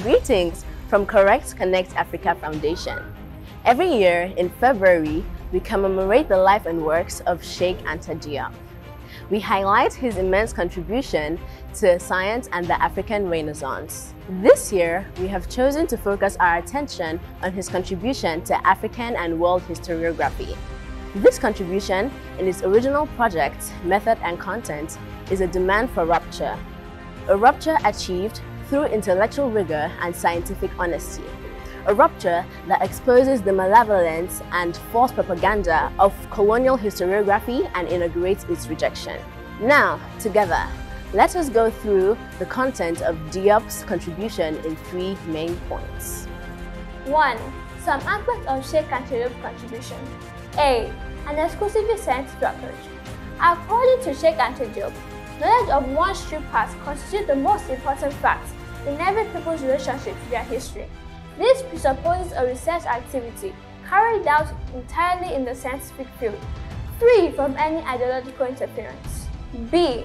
Greetings from Correct Connect Africa Foundation. Every year in February, we commemorate the life and works of Cheikh Anta Diop. We highlight his immense contribution to science and the African Renaissance. This year, we have chosen to focus our attention on his contribution to African and world historiography. This contribution, in its original project, method and content, is a demand for rupture. A rupture achieved through intellectual rigor and scientific honesty. A rupture that exposes the malevolence and false propaganda of colonial historiography and inaugurates its rejection. Now, together, let us go through the content of Diop's contribution in three main points. 1. Some aspects of Cheikh Anta contribution. A. An exclusively scientific approach. According to Cheikh Diop, knowledge of one's true past constitutes the most important fact in every people's relationship to their history. This presupposes a research activity carried out entirely in the scientific field, free from any ideological interference. B.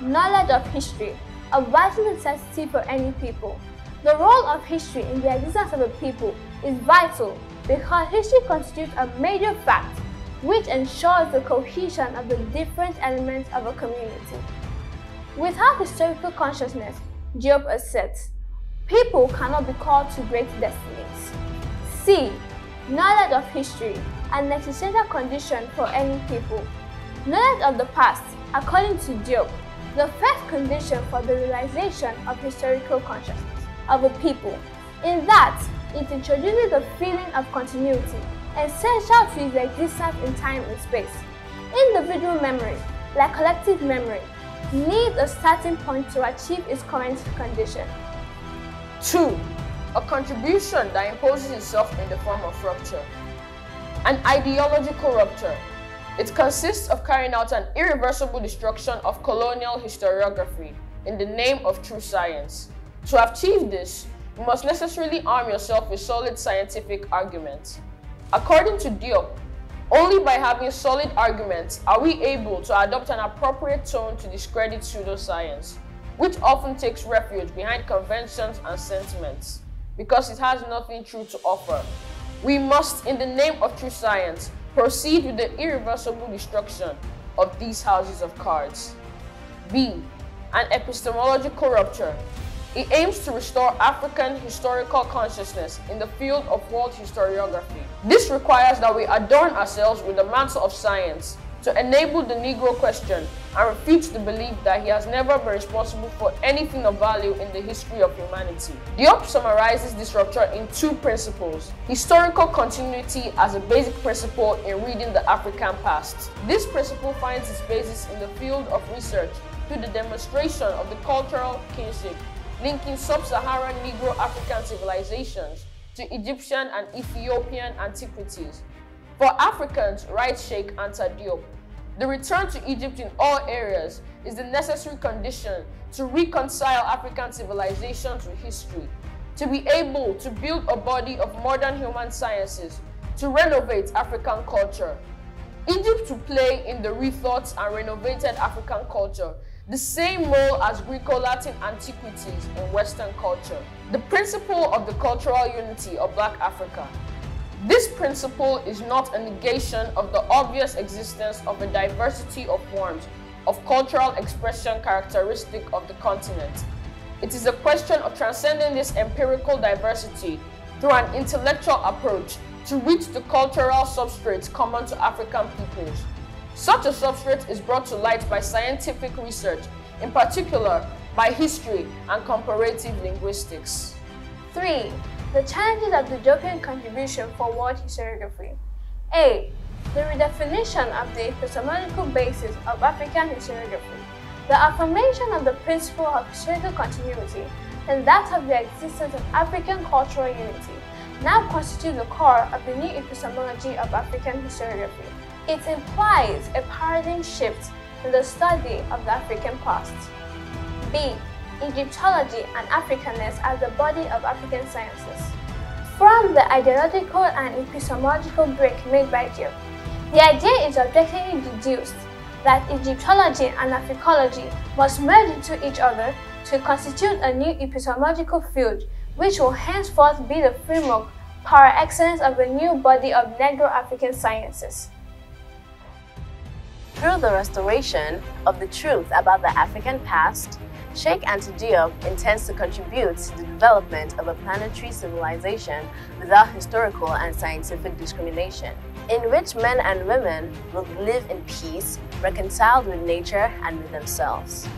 Knowledge of history, a vital necessity for any people. The role of history in the existence of a people is vital because history constitutes a major fact which ensures the cohesion of the different elements of a community. Without historical consciousness, Diop asserts, people cannot be called to great destinies. C. Knowledge of history, an existential condition for any people. Knowledge of the past, according to Diop, the first condition for the realization of historical consciousness of a people, in that it introduces the feeling of continuity essential to its existence in time and space. Individual memory, like collective memory, needs a starting point to achieve its current condition. 2. A contribution that imposes itself in the form of rupture. An ideological rupture. It consists of carrying out an irreversible destruction of colonial historiography in the name of true science. To achieve this, you must necessarily arm yourself with solid scientific arguments. According to Diop, only by having solid arguments are we able to adopt an appropriate tone to discredit pseudoscience, which often takes refuge behind conventions and sentiments, because it has nothing true to offer. We must, in the name of true science, proceed with the irreversible destruction of these houses of cards. B. An epistemological rupture it aims to restore African historical consciousness in the field of world historiography. This requires that we adorn ourselves with the mantle of science to enable the Negro question and refute the belief that he has never been responsible for anything of value in the history of humanity. Diop summarizes this rupture in two principles. Historical continuity as a basic principle in reading the African past. This principle finds its basis in the field of research through the demonstration of the cultural kinship linking sub-Saharan Negro African civilizations to Egyptian and Ethiopian antiquities. For Africans, writes Cheikh Anta Diop, the return to Egypt in all areas is the necessary condition to reconcile African civilization to history, to be able to build a body of modern human sciences, to renovate African culture. Egypt to play in the rethought and renovated African culture the same role as Greco-Latin antiquities in Western culture. The principle of the cultural unity of Black Africa. This principle is not a negation of the obvious existence of a diversity of forms of cultural expression characteristic of the continent. It is a question of transcending this empirical diversity through an intellectual approach to reach the cultural substrates common to African peoples. Such a substrate is brought to light by scientific research, in particular by history and comparative linguistics. 3. The challenges of the Diopian contribution for world historiography. A. The redefinition of the epistemological basis of African historiography. The affirmation of the principle of historical continuity and that of the existence of African cultural unity now constitute the core of the new epistemology of African historiography. It implies a paradigm shift in the study of the African past. B. Egyptology and Africanness as the body of African sciences. From the ideological and epistemological break made by Diop, the idea is objectively deduced that Egyptology and Africology must merge into each other to constitute a new epistemological field which will henceforth be the framework par excellence of a new body of Negro African sciences. Through the restoration of the truth about the African past, Cheikh Anta intends to contribute to the development of a planetary civilization without historical and scientific discrimination, in which men and women will live in peace, reconciled with nature and with themselves.